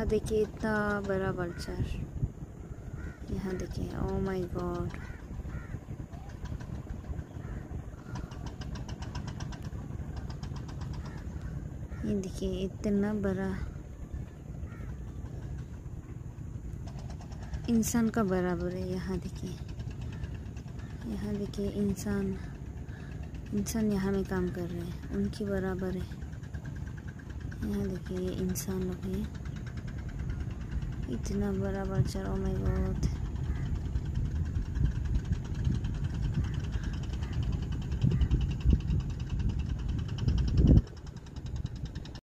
यहाँ देखिए इतना बड़ा बल्चर यहाँ देखिए ओ माय गॉड ये देखिए इतना बड़ा। इंसान का बराबर है यहाँ देखिए। यहाँ देखिए इंसान इंसान यहाँ में काम कर रहे हैं, उनकी बराबर है। यहाँ देखिए इंसान लोग हैं। इतना बड़ा बच्चा ओ माय गॉड